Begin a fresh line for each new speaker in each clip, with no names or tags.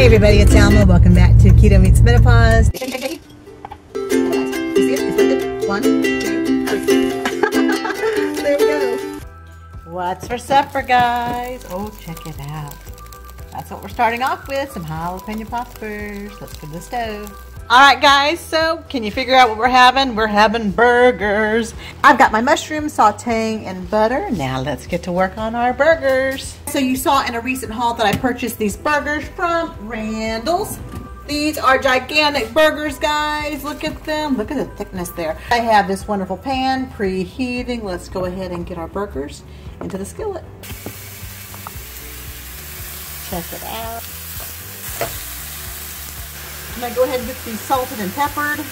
Hey everybody, it's Alma. Welcome back to Keto Meets Menopause. See it? It's lifted. One, two, three. there we go. What's for supper, guys? Oh, check it out. That's what we're starting off with. Some jalapeno poppers. Let's go to the stove. All right, guys, so can you figure out what we're having? We're having burgers. I've got my mushrooms sauteing in butter. Now let's get to work on our burgers. So you saw in a recent haul that I purchased these burgers from Randall's. These are gigantic burgers, guys. Look at them. Look at the thickness there. I have this wonderful pan preheating. Let's go ahead and get our burgers into the skillet. Check it out. I'm gonna go ahead and get these salted and peppered.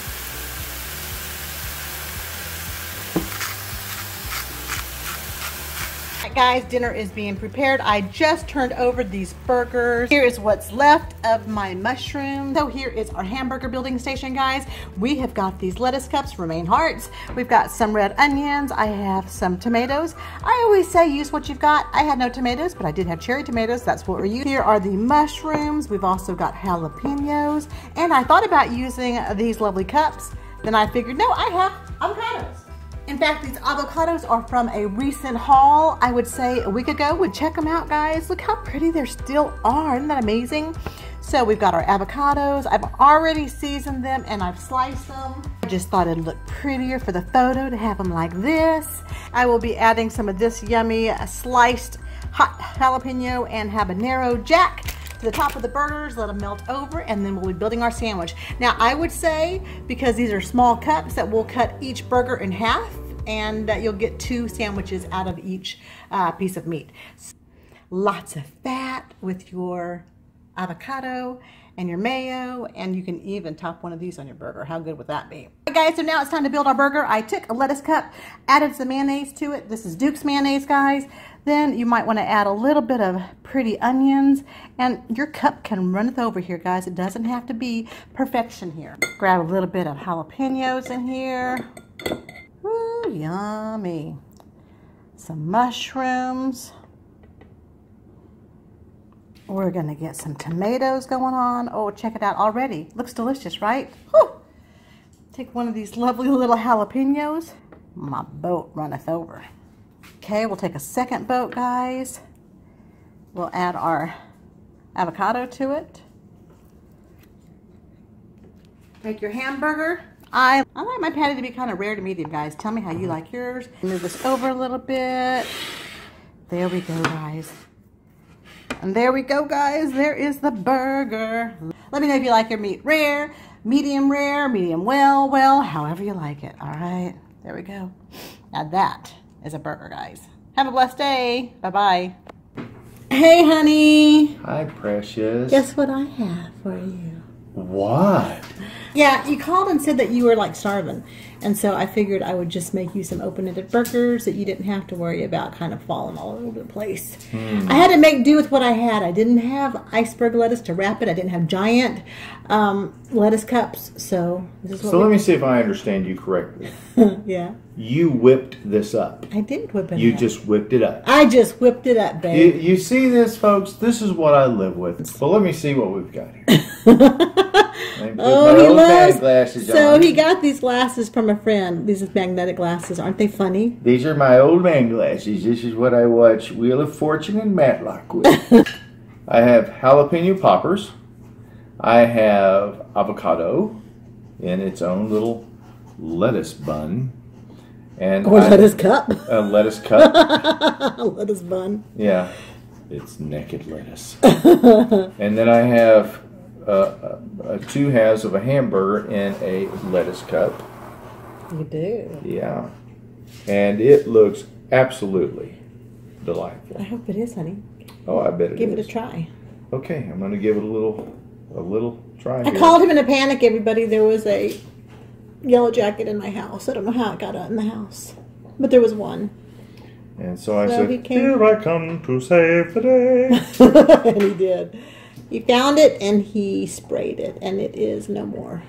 Guys, dinner is being prepared. I just turned over these burgers. Here is what's left of my mushroom. So here is our hamburger building station, guys. We have got these lettuce cups, romaine hearts. We've got some red onions. I have some tomatoes. I always say use what you've got. I had no tomatoes, but I did have cherry tomatoes. That's what we're using. Here are the mushrooms. We've also got jalapenos. And I thought about using these lovely cups. Then I figured, no, I have avocados. In fact, these avocados are from a recent haul, I would say a week ago. Would check them out, guys. Look how pretty they still are. Isn't that amazing? So we've got our avocados. I've already seasoned them and I've sliced them. I just thought it'd look prettier for the photo to have them like this. I will be adding some of this yummy sliced hot jalapeno and habanero jack to the top of the burgers, let them melt over, and then we'll be building our sandwich. Now, I would say, because these are small cups, that we'll cut each burger in half, and uh, you'll get two sandwiches out of each uh, piece of meat. Lots of fat with your avocado and your mayo, and you can even top one of these on your burger. How good would that be? Guys, so now it's time to build our burger. I took a lettuce cup, added some mayonnaise to it. This is Duke's mayonnaise, guys. Then you might want to add a little bit of pretty onions, and your cup can runneth over here, guys. It doesn't have to be perfection here. Grab a little bit of jalapenos in here. Ooh, yummy. Some mushrooms. We're gonna get some tomatoes going on. Oh, check it out already. Looks delicious, right? Whew. Take one of these lovely little jalapenos. My boat runneth over. Okay, we'll take a second boat, guys. We'll add our avocado to it. Take your hamburger. I, I like my patty to be kind of rare to medium, guys. Tell me how you like yours. Move this over a little bit. There we go, guys. And there we go, guys. There is the burger. Let me know if you like your meat rare, medium rare, medium well, well, however you like it. All right, there we go. Now that is a burger, guys. Have a blessed day. Bye-bye. Hey, honey.
Hi, precious.
Guess what I have for you?
What?
Yeah, you called and said that you were like starving. And so I figured I would just make you some open-ended burgers that you didn't have to worry about kind of falling all over the place. I had to make do with what I had. I didn't have iceberg lettuce to wrap it. I didn't have giant um, lettuce cups. So this is what
So let me see if I understand you correctly.
Yeah,
You whipped this up.
I did whip it
You
up.
just whipped it up.
I just whipped it up,
You,
babe.
you see this, folks? This is what I live with. But let me see what we've got here. Let me put
Oh, he loves.
glasses
So
on.
he got these glasses from a friend. These are magnetic glasses. Aren't they funny?
These are my old man glasses. This is what I watch Wheel of Fortune and Matlock with. I have jalapeno poppers. I have avocado in its own little lettuce bun. And
Or
I-
lettuce cup.
a lettuce cup.
A lettuce bun.
Yeah, it's naked lettuce. and then I have uh, uh, two halves of a hamburger in a lettuce cup.
You do.
Yeah, and it looks absolutely delightful.
I hope it is, honey.
Oh, I bet it
Give it a try.
Okay, I'm going to give it a little, a little try.
I
here.
called him in a panic, everybody. There was a yellow jacket in my house. I don't know how it got out in the house, but there was one.
And so I
So
said,
he came-
"Here I come to save the day."
and he did. He found it and he sprayed it, and it is no more.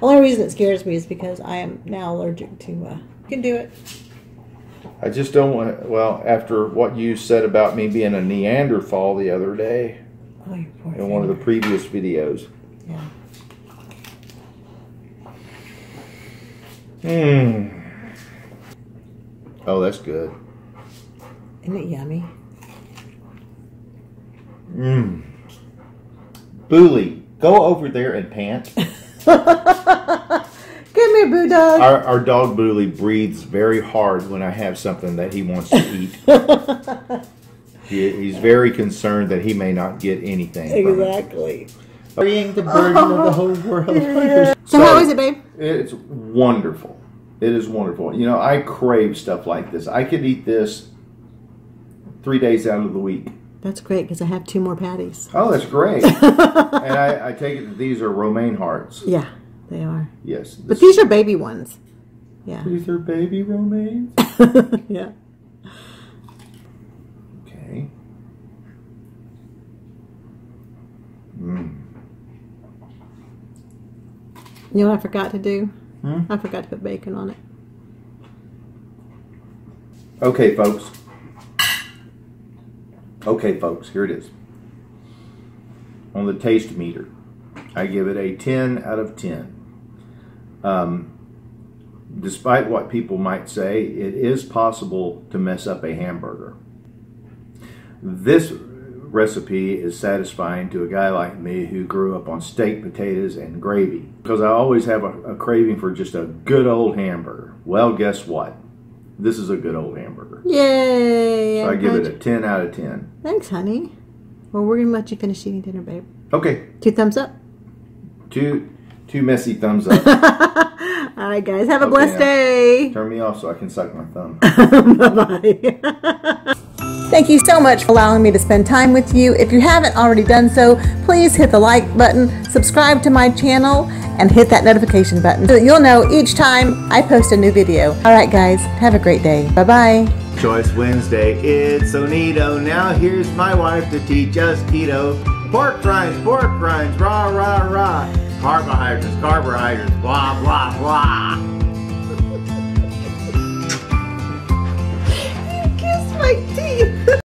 The only reason it scares me is because I am now allergic to. Uh, you can do it.
I just don't want. Well, after what you said about me being a Neanderthal the other day,
Oh,
in one of the previous videos.
Yeah.
Mmm. Oh, that's good.
Isn't it yummy?
Mmm. Booley, go over there and pant.
Come here, Boo Dog.
Our, our dog Booley breathes very hard when I have something that he wants to eat. he, he's very concerned that he may not get anything.
Exactly.
Being the burden of the whole world.
So, how is it, babe?
It's wonderful. It is wonderful. You know, I crave stuff like this. I could eat this three days out of the week.
That's great because I have two more patties.
Oh, that's great. and I, I take it that these are romaine hearts.
Yeah, they are.
Yes.
But these are baby ones. Yeah.
these are baby romaines.
yeah.
Okay. Mm.
You know what I forgot to do?
Hmm?
I forgot to put bacon on it.
Okay, folks. Okay, folks, here it is. On the taste meter, I give it a 10 out of 10. Um, despite what people might say, it is possible to mess up a hamburger. This recipe is satisfying to a guy like me who grew up on steak, potatoes, and gravy because I always have a, a craving for just a good old hamburger. Well, guess what? This is a good old hamburger.
Yay!
So I give it a 10 out of 10.
Thanks, honey. Well, we're going to let you finish eating dinner, babe.
Okay,
Two thumbs up.
two two messy thumbs up.
All right, guys. Have a
Okay,
blessed day.
Turn me off so I can suck my thumb.
Bye-bye. Thank you so much for allowing me to spend time with you. If you haven't already done so, please hit the like button, subscribe to my channel, and hit that notification button so that you'll know each time I post a new video. All right, guys. Have a great day. Bye-bye.
Choice Wednesday, it's so neato. Now here's my wife to teach us keto. Pork rinds, pork rinds, rah, rah, rah. Carbohydrates, carbohydrates, blah, blah, blah.
My teeth.